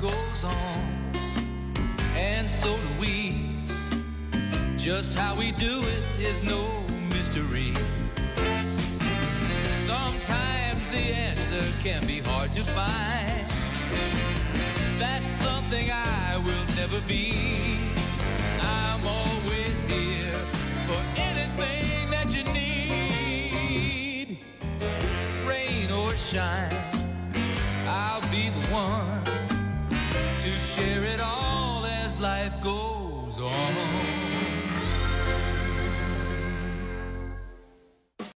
goes on, and so do we. Just how we do it is no mystery. Sometimes the answer can be hard to find. That's something I will never be. I'm always here for anything that you need. Rain or shine, I'll be the one share it all as life goes on.